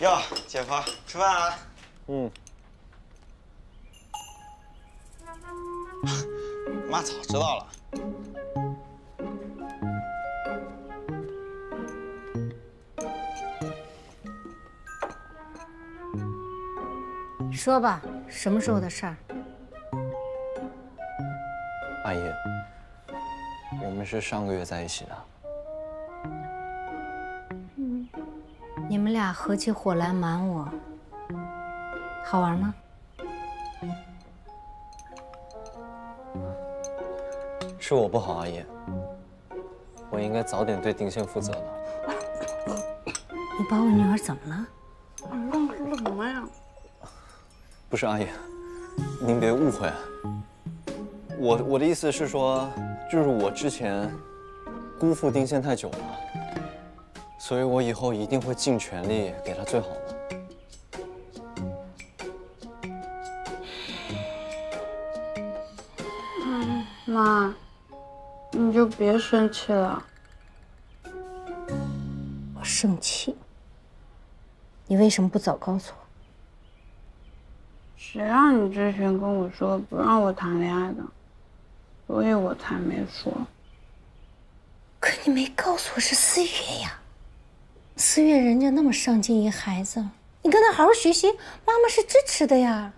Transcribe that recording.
哟，姐夫，吃饭了？嗯。妈早知道了。说吧，什么时候的事儿？阿姨，我们是上个月在一起的。你们俩合起伙来瞒我，好玩吗？是我不好，阿姨，我应该早点对丁宪负责的。你把我女儿怎么了？你说什么呀？不是阿姨，您别误会。我我的意思是说，就是我之前辜负丁宪太久了，所以我以后一定会尽全力给他最好的。嗯，妈，你就别生气了。我生气？你为什么不早告诉我？谁让你之前跟我说不让我谈恋爱的，所以我才没说。可你没告诉我是思月呀，思月人家那么上进一孩子，你跟他好好学习，妈妈是支持的呀。